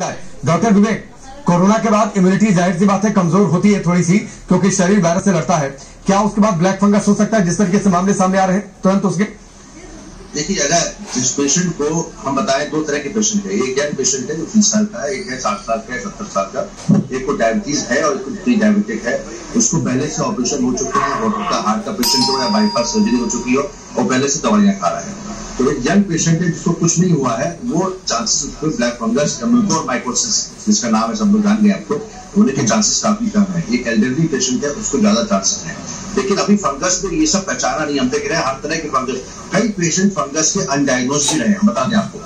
Doctor विवेक, corona के बाद immunity ज़ाहिर सी बात है कमज़ोर होती है थोड़ी सी, क्योंकि शरीर वायरस से लड़ता है। क्या उसके बाद ब्लैक फंगस हो सकता है? जिस तरीके से मामले सामने आ रहे हैं, तुरंत उसके देखिए, अगर जिस पेशेंट को हम बताएँ दो तरह के पेशेंट है। एक यंग पेशेंट है जो तीस साल का है, एक है साठ साल का है, सत्तर साल का। एक को डायबिटीज़ है और एक को प्री डायबिटिक है। उसको पहले से ऑपरेशन हो चुके हैं और उसका हार्ट का पेशेंट हो या बाईपास सर्जरी हो चुकी हो, और पहले से दवाइयाँ खा रहा है। तो एक यंग पेशेंट है जिसको कुछ नहीं हुआ है, वो chances black fungus mucormycosis जिसका नाम है, सब लोग जान गए आपको, होने के चांसेस काफ़ी कम है। एक एल्डरली पेशेंट है, उसको ज़्यादा चांसेस है। लेकिन अभी फंगस में ये सब पहचाना नहीं, हम देख रहे हैं हर तरह के फंगस कई पेशेंट फंगस के अनडायग्नोज भी रहे हैं, बता दें आपको।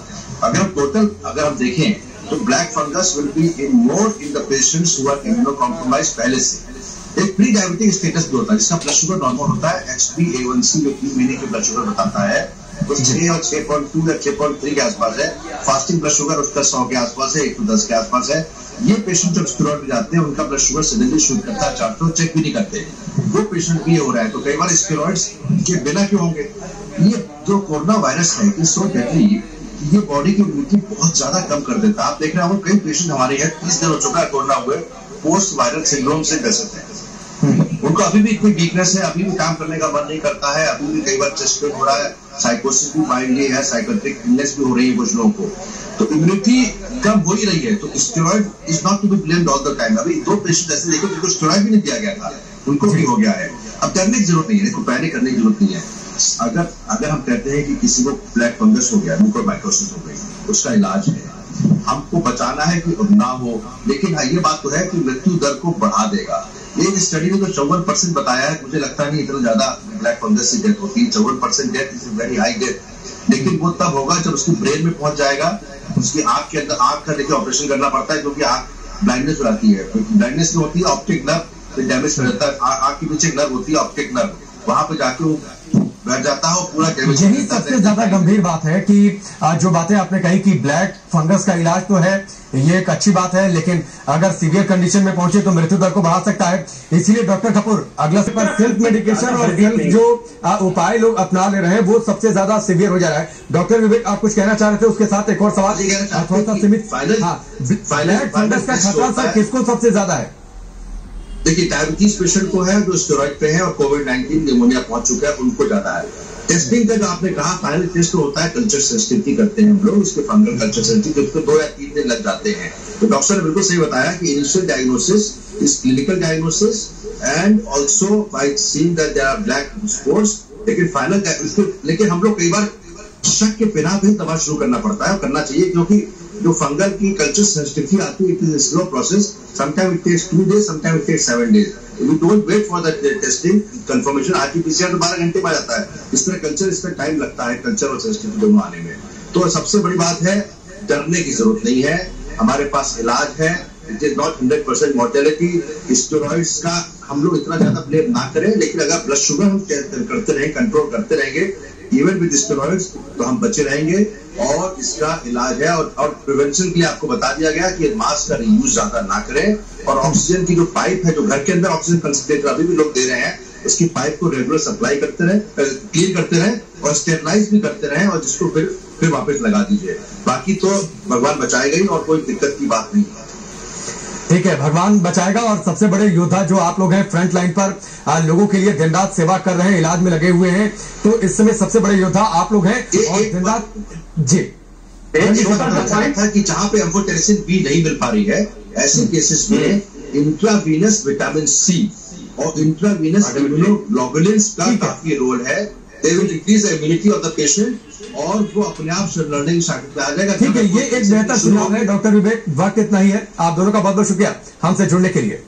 अगर हम टोटल अगर हम देखें तो black fungus will be in more in the patients who are immunocompromise पहले से। एक प्री डायबिटिक स्टेटस भी होता है, जिसका ब्लड शुगर नॉर्मल होता है H P A one C जो तीन महीने के ब्लड शुगर बताता है। वो छह और छह पॉइंट टू या छह पॉइंट थ्री के आसपास है। फास्टिंग ब्लड शुगर उसका सौ के आसपास है एक सौ दस के आसपास है। ये पेशेंट जब स्टेरॉइड में जाते हैं उनका ब्लड शुगर सडनली शूट करता है चार सौ चेक भी नहीं करते। वो पेशेंट भी हो रहा है तो कई बार स्टेरॉइड्स के बिना क्यों होंगे? ये जो कोरोना वायरस है इज़ सो डेडली ये बॉडी की इम्यूनिटी बहुत ज़्यादा कम कर देता है। आप देख रहे हो कई पेशेंट हमारे यहाँ तीस दिन हो चुका है कोरोना हुए पोस्ट वायरल सिंड्रोम से ग्रसित है। उनको अभी भी कोई वीकनेस है, अभी भी काम करने का मन नहीं करता है, अभी भी कई बार चेस्ट पेन हो रहा है साइकोसिस भी माइंडली है साइकोट्रिक इलनेस भी हो रही है कुछ लोगों को। तो इम्यूनिटी कम हो ही रही है तो steroid is not to be blamed all the time अभी दो पेशेंट ऐसे देखो जिनको स्टेरॉइड भी नहीं दिया गया था, उनको भी हो गया है। अब करने की ज़रूरत नहीं है, देखो पैनिक करने की ज़रूरत नहीं है। अगर अगर हम कहते हैं कि किसी को ब्लैक फंगस हो गया म्यूकोर माइक्रोसिस हो गई, उसका इलाज है। हमको बचाना है कि ना हो, लेकिन हाँ ये बात तो है कि मृत्यु दर को बढ़ा देगा। एक स्टडी ने तो चौवन परसेंट बताया है, मुझे लगता नहीं इतना ज़्यादा ब्लैक फंगस से डेथ होती है। चौवन percent death is very high death लेकिन वो तब होगा जब उसकी ब्रेन में पहुँच जाएगा, उसकी आँख के अंदर, आँख का देखिए ऑपरेशन करना पड़ता है क्योंकि आँख ब्लाइंडनेस हो जाती है। ब्लाइंडनेस में होती है ऑप्टिक नर्व डैमेज हो जाता है। आँख के पीछे नर्व होती है ऑप्टिक नर्व वहाँ पर जाके वो बैठ जाता है पूरा यही सबसे ज़्यादा गंभीर बात है कि जो बातें आपने कही कि ब्लैक फंगस का इलाज तो है ये एक अच्छी बात है लेकिन अगर सीवियर कंडीशन में पहुँचे तो मृत्यु दर को बढ़ा सकता है। इसीलिए डॉक्टर कपूर अगला पर सेल्फ मेडिकेशन और सेल्फ जो उपाय लोग अपना ले रहे हैं वो सबसे ज़्यादा सीवियर हो जा रहा है। डॉक्टर विवेक आप कुछ कहना चाह रहे थे उसके साथ एक और सवाल? थोड़ा सा सीमित ब्लैक फंगस का खतरा सर किसको सबसे ज़्यादा है? देखिए डायबिटीज़ पेशेंट को है जो स्टेरॉइड पे है और कोविड नाइन्टीन निमोनिया पहुँच चुका है, उनको ज़्यादा है। टेस्टिंग का जो आपने कहा फाइनल टेस्ट होता है कल्चर सेंसिटिविटी करते हैं हम लोग, उसके फंगल कल्चर सेंसिटिव उसको दो या तीन दिन लग जाते हैं। तो डॉक्टर ने बिल्कुल सही बताया कि initial diagnosis is clinical diagnosis and also by seen that there are black sports लेकिन फाइनल लेकिन हम लोग कई बार शक के बिना भी दवा शुरू करना पड़ता है और करना चाहिए, क्योंकि जो फंगल की कल्चर सेंसिटिविटी आती है it is slow process sometime it takes two days sometime it takes seven days we don't wait for that testing confirmation RTPCR तो बारह घंटे में जाता है। इस तरह कल्चर इसमें टाइम लगता है कल्चर और सेंसिटिविटी दोनों आने में। तो सबसे बड़ी बात है, डरने की ज़रूरत नहीं है। हमारे पास इलाज है। It is not hundred percent mortality steroids का हम लोग इतना ज़्यादा ब्लेम ना करें, लेकिन अगर ब्लड शुगर हम करते रहे कंट्रोल करते रहेंगे इवन विद स्टेरॉइड्स तो हम बचे रहेंगे। और इसका इलाज है और, और प्रिवेंशन के लिए आपको बता दिया गया कि मास्क का यूज़ ज़्यादा ना करें। और ऑक्सीजन की जो पाइप है जो घर के अंदर ऑक्सीजन कंसेंट्रेटर अभी भी लोग दे रहे हैं उसकी पाइप को रेगुलर सप्लाई करते रहे क्लीन करते रहे और स्टेबलाइज भी करते रहे और जिसको फिर फिर वापस लगा दीजिए। बाकी तो भगवान बचाए गई और कोई दिक्कत की बात नहीं है। ठीक है भगवान बचाएगा और सबसे बड़े योद्धा जो आप लोग हैं फ्रंट लाइन पर आ, लोगों के लिए दिन रात सेवा कर रहे हैं इलाज में लगे हुए हैं तो इस समय सबसे बड़े योद्धा आप लोग हैं और दिन रात जी। था कि जहाँ पे एम्फोटेरिसिन बी नहीं मिल पा रही है ऐसे केसेस में इंट्रावीनस विटामिन सी और इंट्रावीनस इम्यूनोग्लोबुलिन का काफ़ी रोल है। They will increase immunity of the patient और वो अपने आप से लड़ने की आ जाएगा ठीक है, ये एक बेहतर सुझाव है, डॉक्टर विवेक, वक्त इतना ही है। आप दोनों का बहुत बहुत शुक्रिया हमसे जुड़ने के लिए।